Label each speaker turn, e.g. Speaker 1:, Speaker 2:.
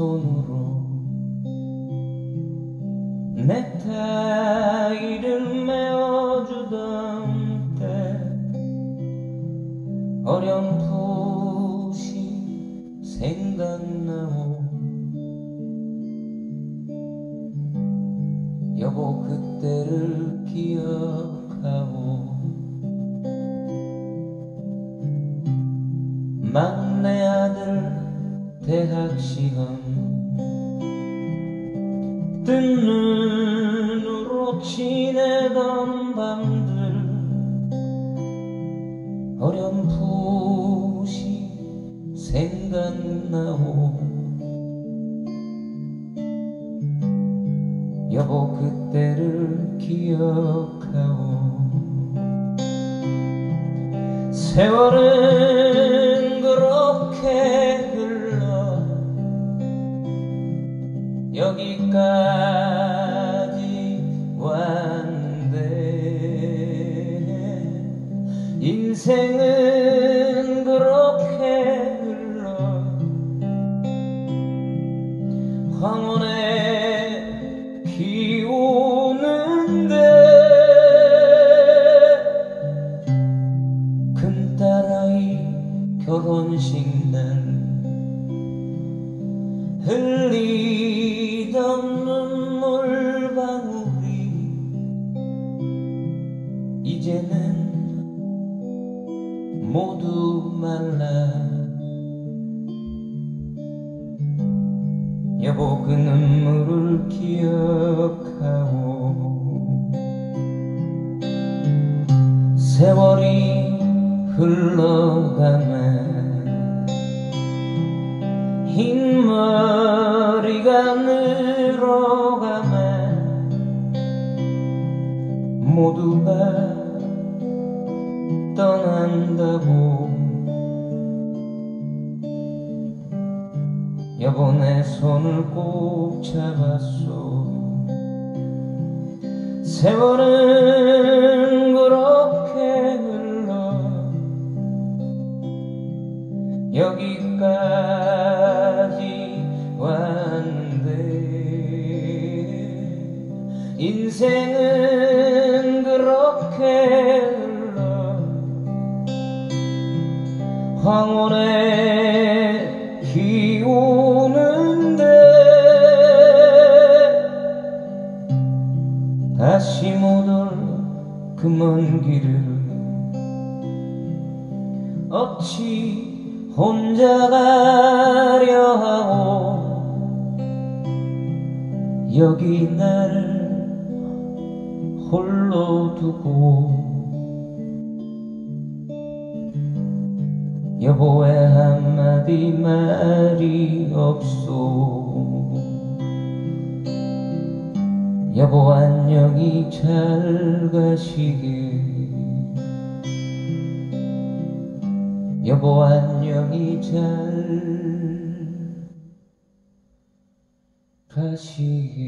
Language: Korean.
Speaker 1: 손으로 넥타이를 메어주던 때 어렴풋이 생각나오 대학 시험. 뜬 눈으로 지내던 밤들. 어렴풋이 생각나오. 여보 그때를 기억하오. 세월은 그렇게 여기까지 왔는데 인생은 그렇게 흘러 황혼에 비 오는데 큰딸아이 결혼식 날 흘리 던 눈물 방울이 이제는 모두 말라. 여보 그 눈물을 기억하오. 세월이 흘러가네 흰머 모두가 떠난다고. 여보 내 손을 꼭 잡았소. 세월은 그렇게 흘러 여기까지 왔는데 인생은 황혼에 비 오는데 다시 못 올 그 먼 길을 어찌 혼자 가려 하오? 여기 나를 홀로 두고 왜 한마디 말이 없소. 여보 안녕히 잘 가시게 여보 안녕히 잘 가시게